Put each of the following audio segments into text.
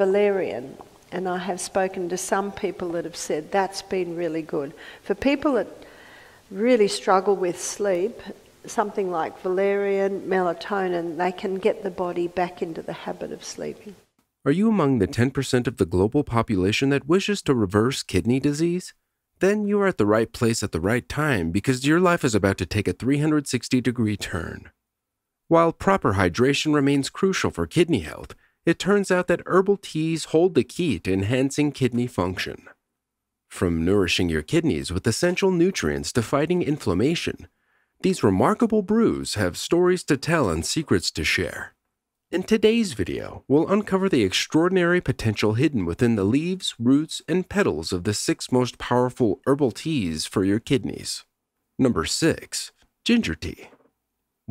valerian, and I have spoken to some people that have said that's been really good. For people that really struggle with sleep, something like valerian, melatonin, they can get the body back into the habit of sleeping. Are you among the 10% of the global population that wishes to reverse kidney disease? Then you are at the right place at the right time because your life is about to take a 360 degree turn. While proper hydration remains crucial for kidney health, it turns out that herbal teas hold the key to enhancing kidney function. From nourishing your kidneys with essential nutrients to fighting inflammation, these remarkable brews have stories to tell and secrets to share. In today's video, we'll uncover the extraordinary potential hidden within the leaves, roots, and petals of the six most powerful herbal teas for your kidneys. Number 6. Ginger Tea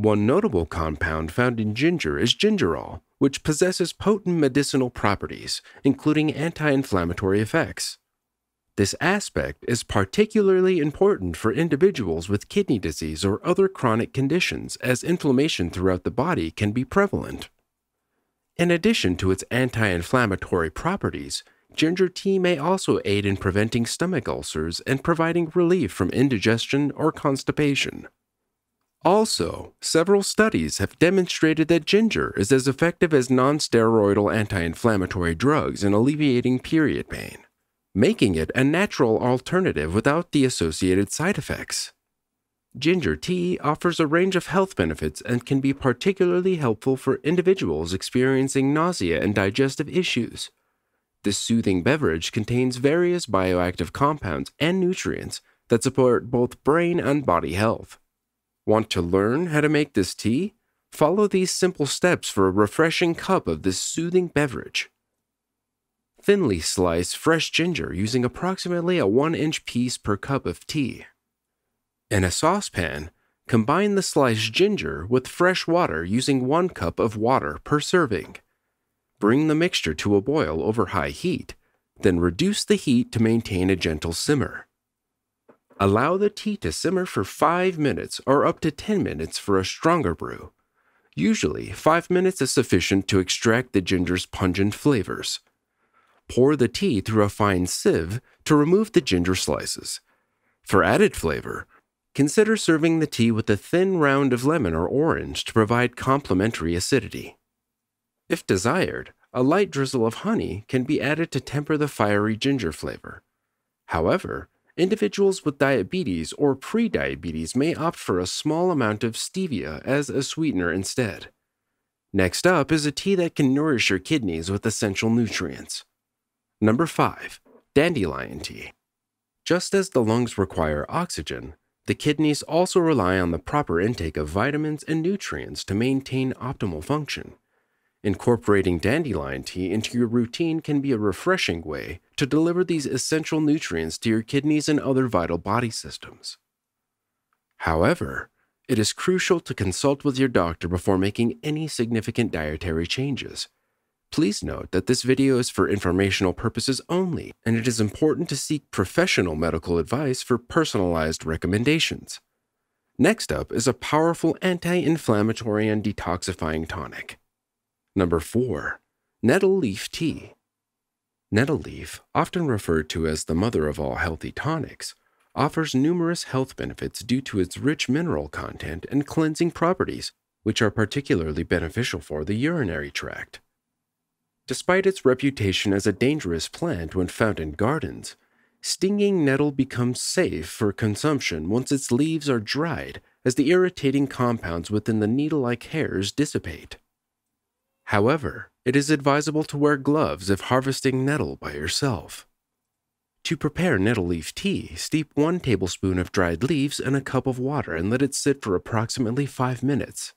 One notable compound found in ginger is gingerol, which possesses potent medicinal properties, including anti-inflammatory effects. This aspect is particularly important for individuals with kidney disease or other chronic conditions, as inflammation throughout the body can be prevalent. In addition to its anti inflammatory properties, ginger tea may also aid in preventing stomach ulcers and providing relief from indigestion or constipation. Also, several studies have demonstrated that ginger is as effective as non-steroidal anti-inflammatory drugs in alleviating period pain making it a natural alternative without the associated side effects. Ginger tea offers a range of health benefits and can be particularly helpful for individuals experiencing nausea and digestive issues. This soothing beverage contains various bioactive compounds and nutrients that support both brain and body health. Want to learn how to make this tea? Follow these simple steps for a refreshing cup of this soothing beverage. Thinly slice fresh ginger using approximately a 1 inch piece per cup of tea. In a saucepan, combine the sliced ginger with fresh water using 1 cup of water per serving. Bring the mixture to a boil over high heat, then reduce the heat to maintain a gentle simmer. Allow the tea to simmer for 5 minutes or up to 10 minutes for a stronger brew. Usually, 5 minutes is sufficient to extract the ginger's pungent flavors. Pour the tea through a fine sieve to remove the ginger slices. For added flavor, consider serving the tea with a thin round of lemon or orange to provide complementary acidity. If desired, a light drizzle of honey can be added to temper the fiery ginger flavor. However, individuals with diabetes or prediabetes may opt for a small amount of stevia as a sweetener instead. Next up is a tea that can nourish your kidneys with essential nutrients. Number 5. Dandelion tea. Just as the lungs require oxygen, the kidneys also rely on the proper intake of vitamins and nutrients to maintain optimal function. Incorporating dandelion tea into your routine can be a refreshing way to deliver these essential nutrients to your kidneys and other vital body systems. However, it is crucial to consult with your doctor before making any significant dietary changes Please note that this video is for informational purposes only, and it is important to seek professional medical advice for personalized recommendations. Next up is a powerful anti-inflammatory and detoxifying tonic. Number 4. Nettle Leaf Tea Nettle leaf, often referred to as the mother of all healthy tonics, offers numerous health benefits due to its rich mineral content and cleansing properties, which are particularly beneficial for the urinary tract. Despite its reputation as a dangerous plant when found in gardens, stinging nettle becomes safe for consumption once its leaves are dried as the irritating compounds within the needle-like hairs dissipate. However, it is advisable to wear gloves if harvesting nettle by yourself. To prepare nettle leaf tea, steep 1 tablespoon of dried leaves in a cup of water and let it sit for approximately 5 minutes.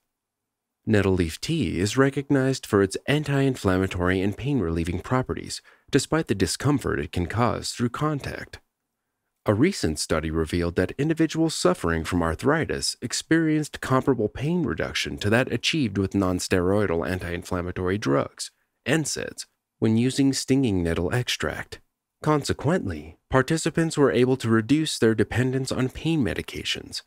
Nettle leaf tea is recognized for its anti-inflammatory and pain-relieving properties, despite the discomfort it can cause through contact. A recent study revealed that individuals suffering from arthritis experienced comparable pain reduction to that achieved with nonsteroidal anti-inflammatory drugs, NSAIDs, when using stinging nettle extract. Consequently, participants were able to reduce their dependence on pain medications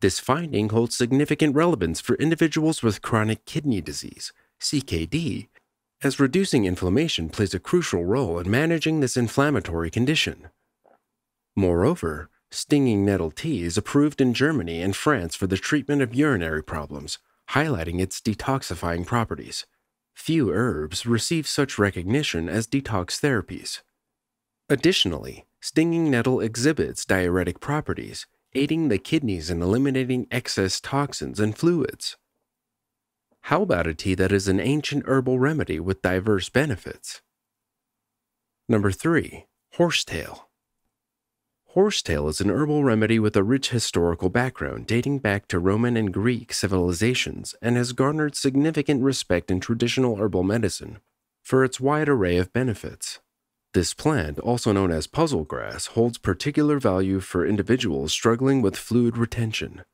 this finding holds significant relevance for individuals with chronic kidney disease, CKD, as reducing inflammation plays a crucial role in managing this inflammatory condition. Moreover, stinging nettle tea is approved in Germany and France for the treatment of urinary problems, highlighting its detoxifying properties. Few herbs receive such recognition as detox therapies. Additionally, stinging nettle exhibits diuretic properties, aiding the kidneys in eliminating excess toxins and fluids. How about a tea that is an ancient herbal remedy with diverse benefits? Number 3. Horsetail. Horsetail is an herbal remedy with a rich historical background dating back to Roman and Greek civilizations and has garnered significant respect in traditional herbal medicine for its wide array of benefits. This plant, also known as puzzle grass, holds particular value for individuals struggling with fluid retention.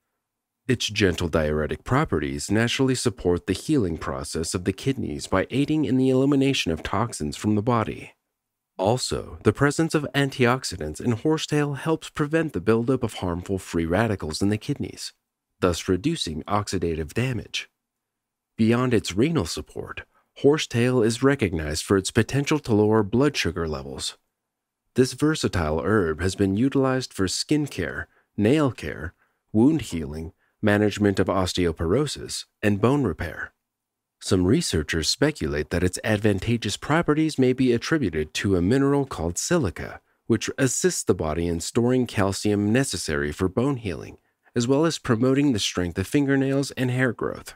Its gentle diuretic properties naturally support the healing process of the kidneys by aiding in the elimination of toxins from the body. Also, the presence of antioxidants in horsetail helps prevent the buildup of harmful free radicals in the kidneys, thus reducing oxidative damage. Beyond its renal support, horsetail is recognized for its potential to lower blood sugar levels. This versatile herb has been utilized for skin care, nail care, wound healing, management of osteoporosis, and bone repair. Some researchers speculate that its advantageous properties may be attributed to a mineral called silica, which assists the body in storing calcium necessary for bone healing, as well as promoting the strength of fingernails and hair growth.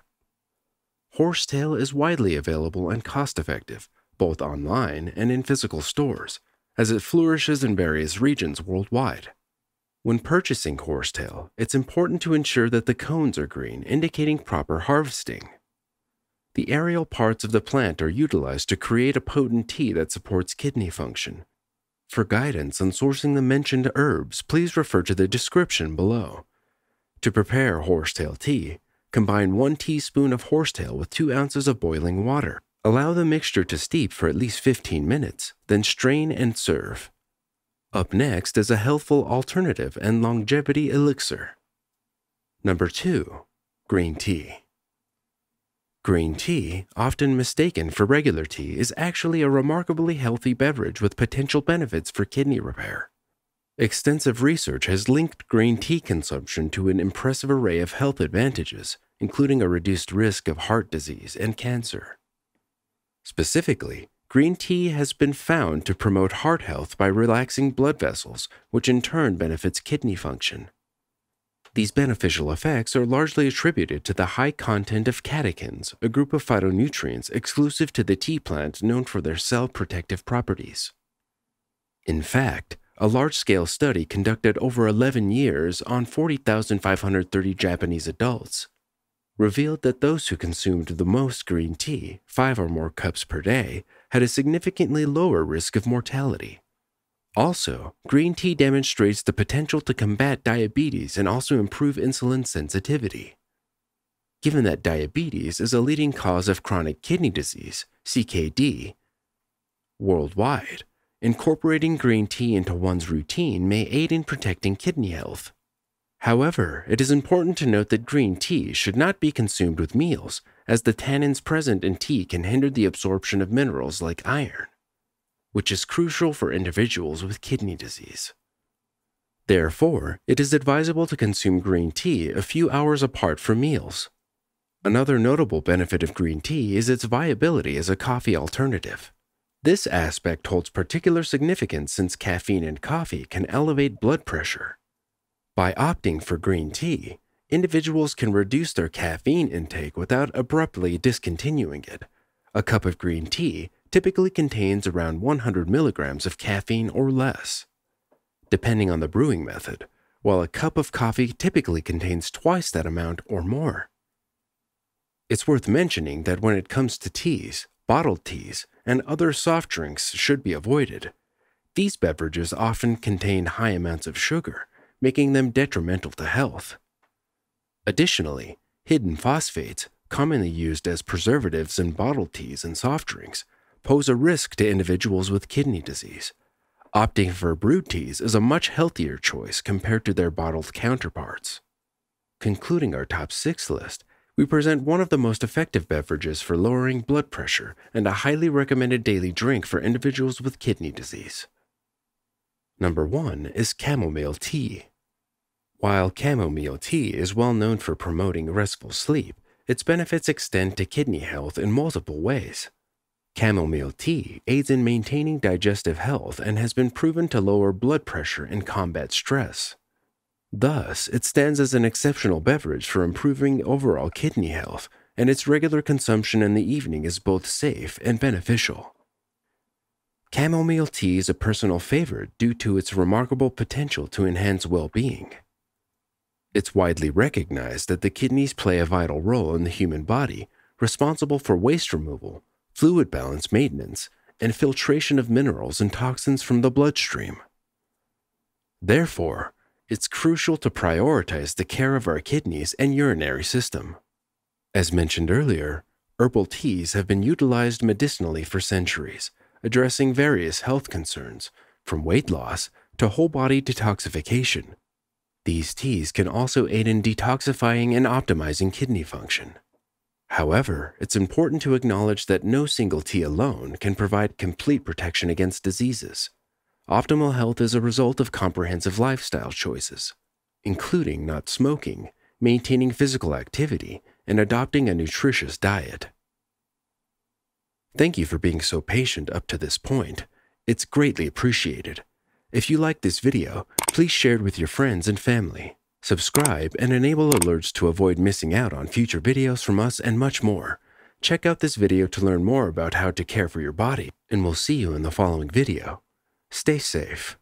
Horsetail is widely available and cost effective, both online and in physical stores, as it flourishes in various regions worldwide. When purchasing horsetail, it's important to ensure that the cones are green, indicating proper harvesting. The aerial parts of the plant are utilized to create a potent tea that supports kidney function. For guidance on sourcing the mentioned herbs, please refer to the description below. To prepare horsetail tea, Combine 1 teaspoon of horsetail with 2 ounces of boiling water. Allow the mixture to steep for at least 15 minutes, then strain and serve. Up next is a healthful alternative and longevity elixir. Number 2. Green tea. Green tea, often mistaken for regular tea, is actually a remarkably healthy beverage with potential benefits for kidney repair. Extensive research has linked green tea consumption to an impressive array of health advantages, including a reduced risk of heart disease and cancer. Specifically, green tea has been found to promote heart health by relaxing blood vessels, which in turn benefits kidney function. These beneficial effects are largely attributed to the high content of catechins, a group of phytonutrients exclusive to the tea plant known for their cell protective properties. In fact, a large scale study conducted over 11 years on 40,530 Japanese adults revealed that those who consumed the most green tea, five or more cups per day, had a significantly lower risk of mortality. Also, green tea demonstrates the potential to combat diabetes and also improve insulin sensitivity. Given that diabetes is a leading cause of chronic kidney disease, CKD, worldwide, incorporating green tea into one's routine may aid in protecting kidney health. However, it is important to note that green tea should not be consumed with meals, as the tannins present in tea can hinder the absorption of minerals like iron, which is crucial for individuals with kidney disease. Therefore, it is advisable to consume green tea a few hours apart from meals. Another notable benefit of green tea is its viability as a coffee alternative. This aspect holds particular significance since caffeine in coffee can elevate blood pressure. By opting for green tea, individuals can reduce their caffeine intake without abruptly discontinuing it. A cup of green tea typically contains around 100 milligrams of caffeine or less, depending on the brewing method, while a cup of coffee typically contains twice that amount or more. It's worth mentioning that when it comes to teas, bottled teas, and other soft drinks should be avoided. These beverages often contain high amounts of sugar, making them detrimental to health. Additionally, hidden phosphates, commonly used as preservatives in bottled teas and soft drinks, pose a risk to individuals with kidney disease. Opting for brewed teas is a much healthier choice compared to their bottled counterparts. Concluding our top six list, we present one of the most effective beverages for lowering blood pressure and a highly recommended daily drink for individuals with kidney disease. Number 1 is chamomile tea. While chamomile tea is well known for promoting restful sleep, its benefits extend to kidney health in multiple ways. Chamomile tea aids in maintaining digestive health and has been proven to lower blood pressure and combat stress. Thus, it stands as an exceptional beverage for improving overall kidney health, and its regular consumption in the evening is both safe and beneficial. Chamomile tea is a personal favorite due to its remarkable potential to enhance well being. It's widely recognized that the kidneys play a vital role in the human body, responsible for waste removal, fluid balance maintenance, and filtration of minerals and toxins from the bloodstream. Therefore, it's crucial to prioritize the care of our kidneys and urinary system. As mentioned earlier, herbal teas have been utilized medicinally for centuries, addressing various health concerns, from weight loss to whole body detoxification. These teas can also aid in detoxifying and optimizing kidney function. However, it's important to acknowledge that no single tea alone can provide complete protection against diseases. Optimal health is a result of comprehensive lifestyle choices, including not smoking, maintaining physical activity, and adopting a nutritious diet. Thank you for being so patient up to this point. It's greatly appreciated. If you like this video, please share it with your friends and family. Subscribe and enable alerts to avoid missing out on future videos from us and much more. Check out this video to learn more about how to care for your body, and we'll see you in the following video. Stay safe.